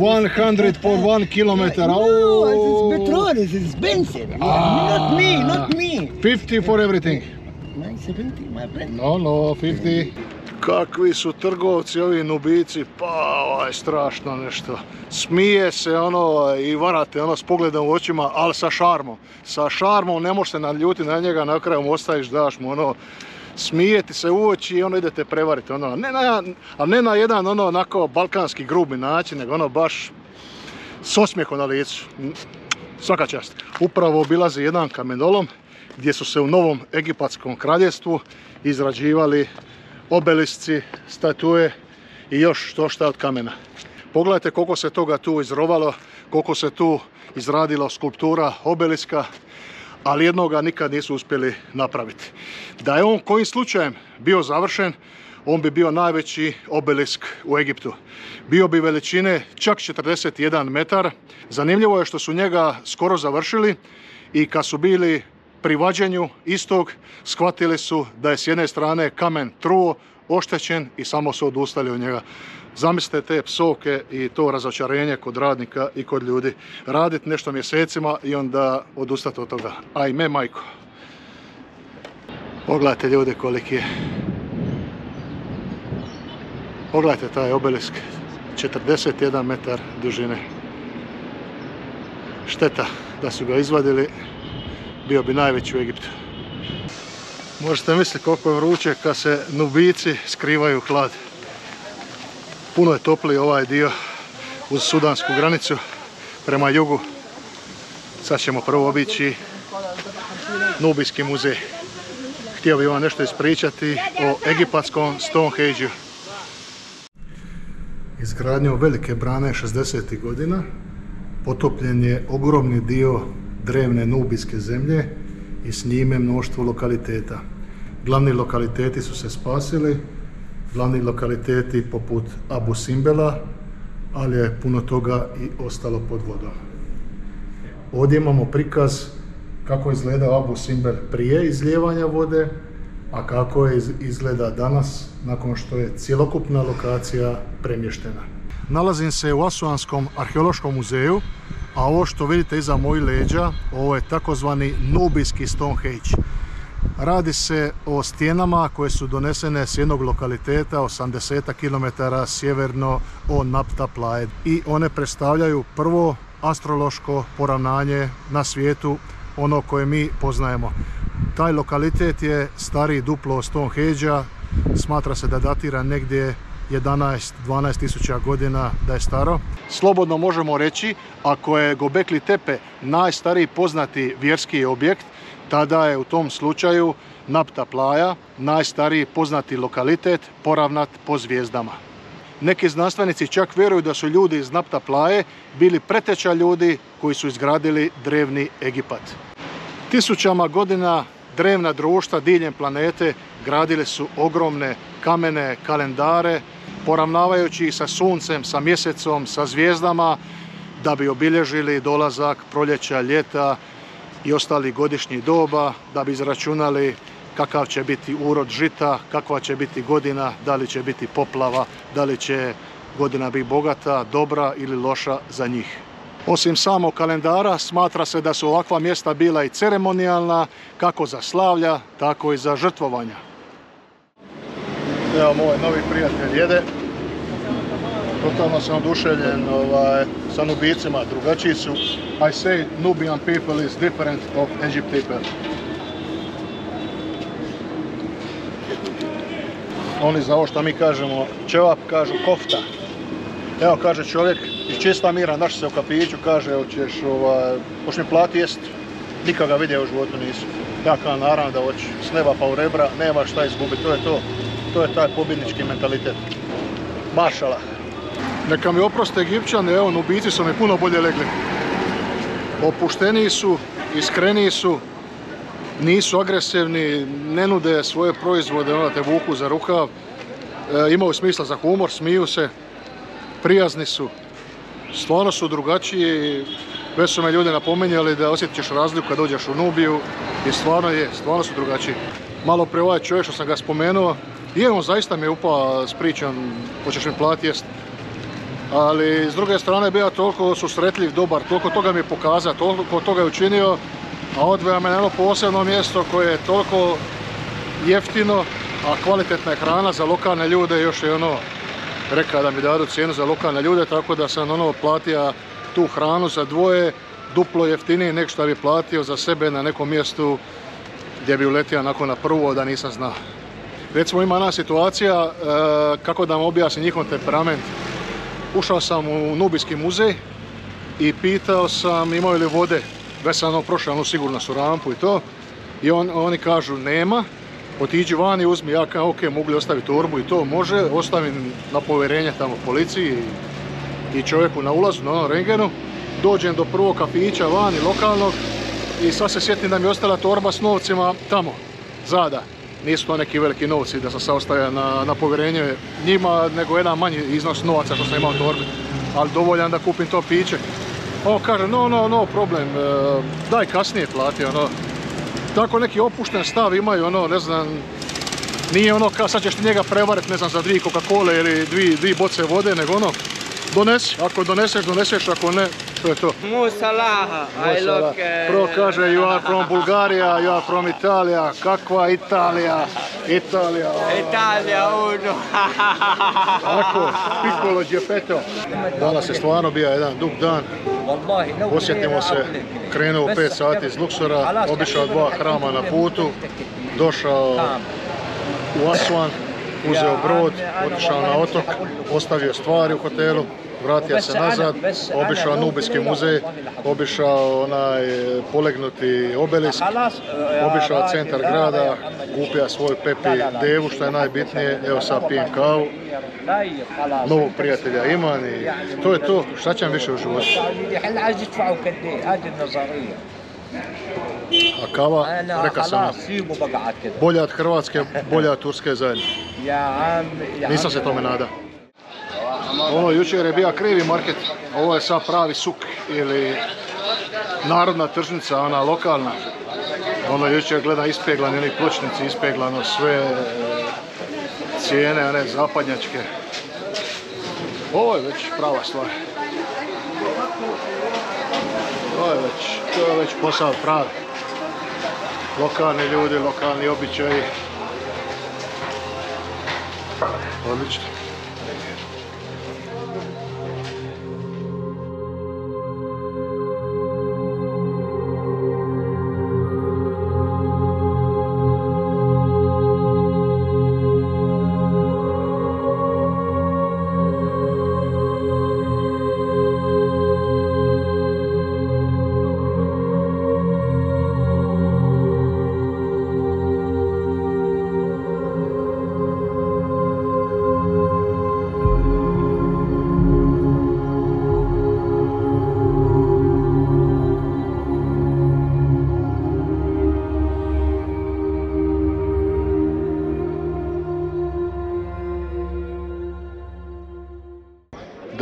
100 for one kilometer. No, Oh. it's petrol, it's expensive. Not me, not me. 50 for everything. My 70, my friend. No, no, 50. Kakvi su trgovci ovi nubici, pa ovaj, strašno nešto. Smije se ono i varate ono s pogledom u očima, ali sa šarmom. Sa šarmom ne možeš se naljuti na njega, na kraju mu ostaviš, daš mu ono, smijeti se u oči i ono idete prevariti. Ono, ne na, ali ne na jedan ono onako balkanski grubi način, nego ono baš s osmijehom na licu. Svaka čast. Upravo obilazi jedan kamenolom gdje su se u novom egipatskom kraljevstvu izrađivali obelisci, statue i još što šta od kamena. Pogledajte koliko se toga tu izrovalo, koliko se tu izradilo skulptura, obeliska, ali jednoga nikad nisu uspjeli napraviti. Da je on kojim slučajem bio završen, on bi bio najveći obelisk u Egiptu. Bio bi veličine čak 41 metar. Zanimljivo je što su njega skoro završili i kad su bili pri vađenju istog shvatili su da je s jedne strane kamen truo, oštećen i samo su odustali od njega. Zamislite te psovke i to razočarenje kod radnika i kod ljudi. Raditi nešto mjesecima i onda odustati od toga. Ajme majko. Pogledajte ljude koliki je. Pogledajte taj obelisk. 41 metar dužine. Šteta da su ga izvadili. Bio bi najveći u Egiptu. Možete misliti koliko je vruće kad se nubici skrivaju u hlad. Puno je topliji ovaj dio uz sudansku granicu prema jugu. Sad ćemo prvo obići Nubijski muzej. Htio bih vam nešto ispričati o egipatskom Stonehenge-u. Izgradnjom velike brane 60. godina potopljen je ogromni dio drevne nubijske zemlje i s njime mnoštvo lokaliteta. Glavni lokaliteti su se spasili, glavni lokaliteti poput Abu Simbela, ali je puno toga i ostalo pod vodom. Ovdje imamo prikaz kako izgleda Abu Simbel prije izlijevanja vode, a kako je izgleda danas nakon što je cjelokupna lokacija premještena. Nalazim se u Asuanskom arheološkom muzeju, a ovo što vidite iza mojih leđa, ovo je takozvani Nubijski Stonehenge. Radi se o stijenama koje su donesene s jednog lokaliteta 80 km sjeverno od Napta Plaje i one predstavljaju prvo astrološko poravnanje na svijetu, ono koje mi poznajemo. Taj lokalitet je stariji duplo Stonehenge-a, smatra se da datira negdje 11-12 tisuća godina da je staro. Slobodno možemo reći, ako je Gobekli Tepe najstariji poznati vjerski objekt, tada je u tom slučaju Napta Plaja najstariji poznati lokalitet poravnat po zvijezdama. Neki znanstvenici čak vjeruju da su ljudi iz Napta Plaje bili preteča ljudi koji su izgradili drevni Egipat. Tisućama godina drevna društva diljem planete gradile su ogromne kamene kalendare, poravnavajući ih sa suncem, sa mjesecom, sa zvijezdama, da bi obilježili dolazak proljeća, ljeta i ostalih godišnjih doba, da bi izračunali kakav će biti urod žita, kakva će biti godina, da li će biti poplava, da li će godina biti bogata, dobra ili loša za njih. Osim samog kalendara, smatra se da su ovakva mjesta bila i ceremonijalna, kako za slavlja, tako i za žrtvovanja. Evo moj novi prijatelj jede. Totalno sam oduševljen ovaj, sa nubicima, drugačiji su. I say Nubian people is different of Egypt people. Oni za ovo što mi kažemo čevap kažu kofta. Evo kaže čovjek iz čista mira, naš se u kapiću, kaže hoćeš ovaj, hoćeš mi plati jest. Nikad ga vidio u životu nisu. Ja kao naravno da hoću, s neba pa u rebra, nema šta izgubiti, to je to. To je taj pobjednički mentalitet. Mašala. Neka mi oproste Egipćani, evo nubici su mi puno bolje legli. Opušteniji su, iskreniji su, nisu agresivni, ne nude svoje proizvode, onda te vuku za rukav. E, imaju smisla za humor, smiju se, prijazni su. Stvarno su drugačiji. Već su me ljudi napominjali da osjetit razliku kad dođeš u Nubiju i stvarno je, stvarno su drugačiji. Malo pre ovaj čovjek što sam ga spomenuo, i on zaista mi je upao s pričom, hoćeš mi plati jest. Ali s druge strane bio toliko susretljiv, dobar, toliko toga mi je pokazao, toliko toga je učinio, a odvaja me na jedno posebno mjesto koje je toliko jeftino, a kvalitetna je hrana za lokalne ljude, još je ono rekao da mi dadu cijenu za lokalne ljude, tako da sam ono platio tu hranu za dvoje, duplo jeftinije nek što bi platio za sebe na nekom mjestu gdje bi uletio nakon na prvo da nisam znao. Recimo ima jedna situacija, e, kako da vam objasnim njihov temperament. Ušao sam u Nubijski muzej i pitao sam imaju li vode. Već sam ono prošao onu sigurnosnu rampu i to. I oni kažu nema, otiđi van i uzmi. Ja kao ok, mogu li ostaviti torbu i to može. Ostavim na povjerenje tamo policiji i čovjeku na ulazu, na onom rengenu. Dođem do prvog kafića vani, lokalnog i sad se sjetim da mi je ostala torba s novcima tamo, zada nisu to neki veliki novci da sam se ostavio na, na povjerenje njima, nego jedan manji iznos novaca što sam imao u torbi. Ali dovoljan da kupim to piće. On kaže, no, no, no problem, e, daj kasnije plati, ono. Tako neki opušten stav imaju, ono, ne znam, nije ono kao sad ćeš ti njega prevarit, ne znam, za dvije Coca-Cola ili dvije, dvije boce vode, nego ono, donesi, ako doneseš, doneseš, ako ne, to je to. Mo Salaha, I look... Prvo kaže, you are from Bulgaria, you are from Italija. Kakva Italija? Italija. Italija, uno. Tako, piccolo Geppetto. Danas je stvarno bio jedan dug dan. Posjetimo se, krenuo u 5 sati iz Luksora, obišao dva hrama na putu, došao u Aswan, uzeo brod, otišao na otok, ostavio stvari u hotelu, vratio se nazad, obišao Nubijski muzej, obišao onaj polegnuti obelisk, obišao centar grada, kupio svoj Pepi devu što je najbitnije, evo sad pijem kavu, novog prijatelja imam i to je to, šta će vam više u životu? A kava, reka sam bolja od Hrvatske, bolja od Turske zajedno. Nisam se tome nada. Ovo jučer je bio krivi market, ovo je sad pravi suk ili narodna tržnica, ona lokalna. Ono jučer gleda ispeglani, oni pločnici ispeglano, sve cijene, one zapadnjačke. Ovo je već prava stvar. To je već, to je već posao pravi. Lokalni ljudi, lokalni običaji. Odlično.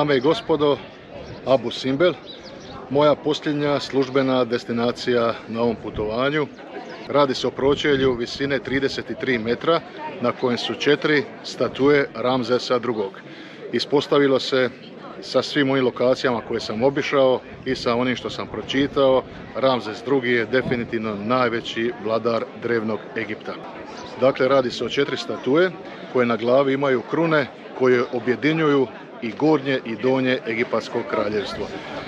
Dame i gospodo, Abu Simbel, moja posljednja službena destinacija na ovom putovanju. Radi se o pročelju visine 33 metra na kojem su četiri statue Ramzesa II. Ispostavilo se sa svim ovim lokacijama koje sam obišao i sa onim što sam pročitao, Ramzes II je definitivno najveći vladar drevnog Egipta. Dakle, radi se o četiri statue koje na glavi imaju krune koje objedinjuju i gornje i donje Egipatskog kraljevstva.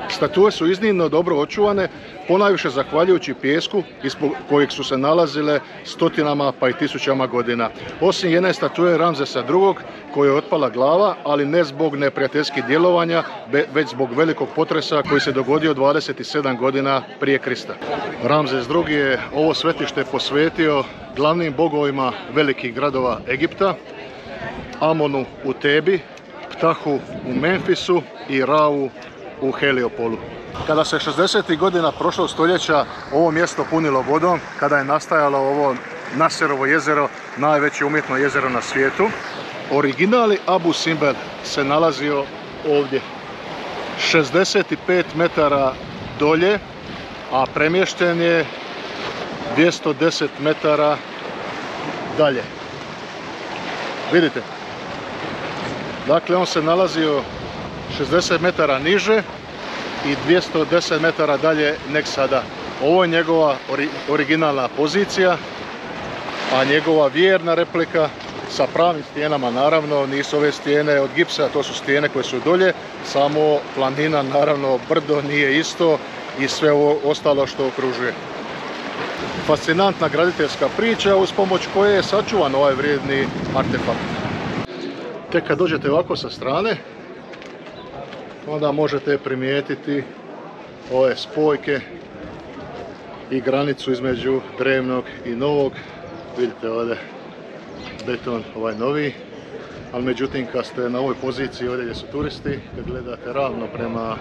Statue su iznimno dobro očuvane, ponajviše zahvaljujući pjesku ispod kojeg su se nalazile stotinama pa i tisućama godina. Osim jedne statue Ramzesa II koje je otpala glava, ali ne zbog neprijateljskih djelovanja, već zbog velikog potresa koji se dogodio 27 godina prije Krista. Ramzes II je ovo svetište posvetio glavnim bogovima velikih gradova Egipta, Amonu u Tebi, Ptahu u Memphisu i Rau u Heliopolu. Kada se 60. godina prošlog stoljeća ovo mjesto punilo vodom, kada je nastajalo ovo Naserovo jezero, najveće umjetno jezero na svijetu, originali Abu Simbel se nalazio ovdje. 65 metara dolje, a premješten je 210 metara dalje. Vidite, Dakle, on se nalazio 60 metara niže i 210 metara dalje nek sada. Ovo je njegova ori- originalna pozicija, a njegova vjerna replika sa pravim stijenama naravno, nisu ove stijene od gipsa, to su stijene koje su dolje, samo planina naravno brdo nije isto i sve ovo ostalo što okružuje. Fascinantna graditeljska priča uz pomoć koje je sačuvan ovaj vrijedni artefakt. Tek kad dođete ovako sa strane, onda možete primijetiti ove spojke i granicu između drevnog i novog. Vidite ovdje beton ovaj novi, ali međutim kad ste na ovoj poziciji ovdje gdje su turisti, kad gledate ravno prema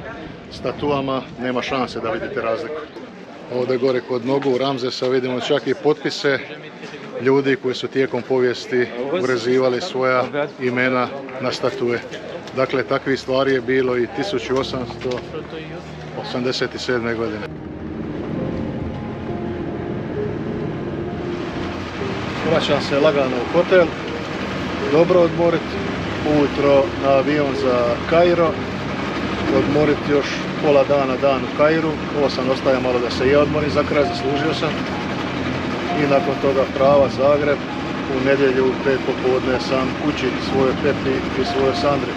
statuama, nema šanse da vidite razliku. Ovdje gore kod nogu Ramzesa vidimo čak i potpise ljudi koji su tijekom povijesti urezivali svoja imena na statue. Dakle, takvih stvari je bilo i 1887. godine. Vraćam se lagano u hotel, dobro odmoriti, ujutro na avion za Kairo, odmoriti još pola dana dan u Kairu, ovo sam ostaje malo da se i odmorim za kraj, zaslužio sam i nakon toga prava Zagreb. U nedjelju u pet popodne sam kući svoje Pepi i svoje Sandri.